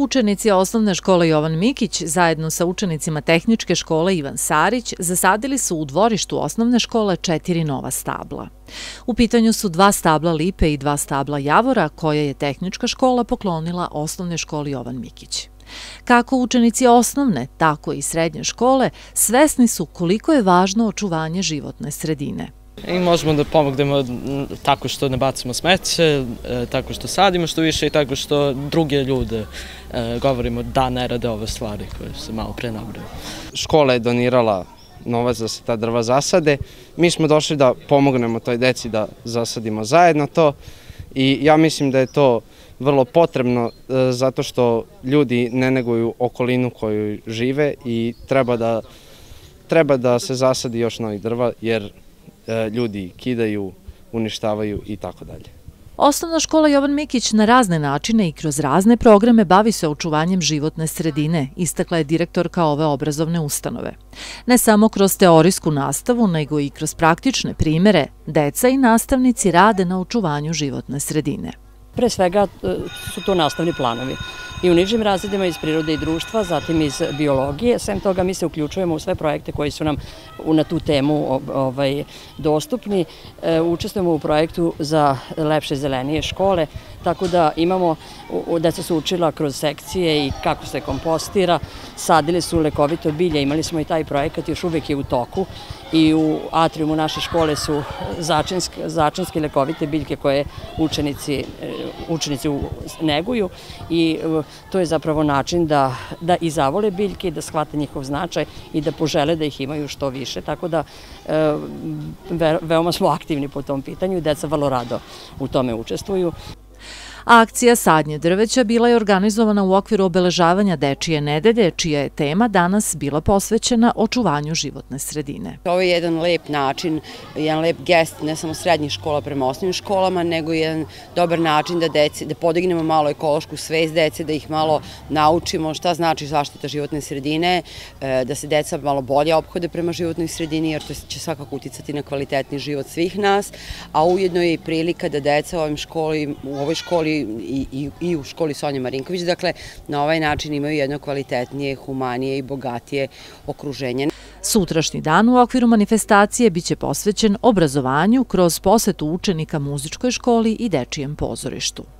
Učenici osnovne škole Jovan Mikić zajedno sa učenicima tehničke škole Ivan Sarić zasadili su u dvorištu osnovne škole četiri nova stabla. U pitanju su dva stabla lipe i dva stabla javora koje je tehnička škola poklonila osnovne školi Jovan Mikić. Kako učenici osnovne, tako i srednje škole svesni su koliko je važno očuvanje životne sredine. I možemo da pomognemo tako što ne bacimo smeće, e, tako što sadimo što više i tako što druge ljude govorimo da ne rade ove stvari koje se malo pre nabraju. Škola je donirala novac da se ta drva zasade. Mi smo došli da pomognemo toj deci da zasadimo zajedno to i ja mislim da je to vrlo potrebno e, zato što ljudi ne neguju okolinu koju žive i treba da, treba da se zasadi još novih drva jer E, ljudi kidaju, uništavaju i tako dalje. Osnovna škola Jovan Mikić na razne načine i kroz razne programe bavi se očuvanjem životne sredine, istakla je direktorka ove obrazovne ustanove. Ne samo kroz teorijsku nastavu, nego i kroz praktične primere, deca i nastavnici rade na očuvanju životne sredine. Pre svega e, su to nastavni planovi i u nižim razredima iz prirode i društva, zatim iz biologije. Sem toga mi se uključujemo u sve projekte koji su nam na tu temu ovaj, dostupni. E, učestvujemo u projektu za lepše zelenije škole, tako da imamo, deca su učila kroz sekcije i kako se kompostira, sadili su lekovito bilje, imali smo i taj projekat, još uvek je u toku i u atriumu naše škole su začinske, začinske lekovite biljke koje učenici, e, učenici neguju i e, to je zapravo način da, da i zavole biljke i da shvate njihov značaj i da požele da ih imaju što više. Tako da e, veoma smo aktivni po tom pitanju i deca vrlo rado u tome učestvuju. Akcija Sadnje drveća bila je organizovana u okviru obeležavanja Dečije nedelje, čija je tema danas bila posvećena očuvanju životne sredine. Ovo je jedan lep način, jedan lep gest ne samo srednjih škola prema osnovnim školama, nego jedan dobar način da, deci, da podignemo malo ekološku svest dece, da ih malo naučimo šta znači zaštita životne sredine, e, da se deca malo bolje ophode prema životnoj sredini, jer to će svakako uticati na kvalitetni život svih nas, a ujedno je i prilika da deca u, školi, u ovoj školi i, i, i u školi Sonja Marinković, dakle na ovaj način imaju jedno kvalitetnije, humanije i bogatije okruženje. Sutrašnji dan u okviru manifestacije biće posvećen obrazovanju kroz posetu učenika muzičkoj školi i dečijem pozorištu.